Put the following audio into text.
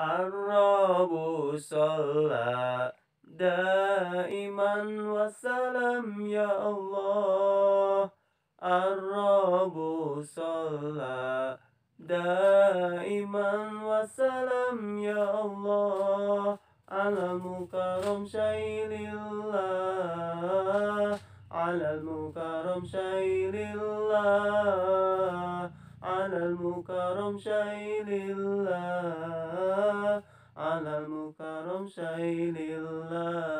الرب صلى دائما وسلم يا الله. الرب صلى دائما وسلم يا الله. على المكرم شيل الله. على المكرم شيل الله. على المكرم شيل الله. على المكرم شيل الله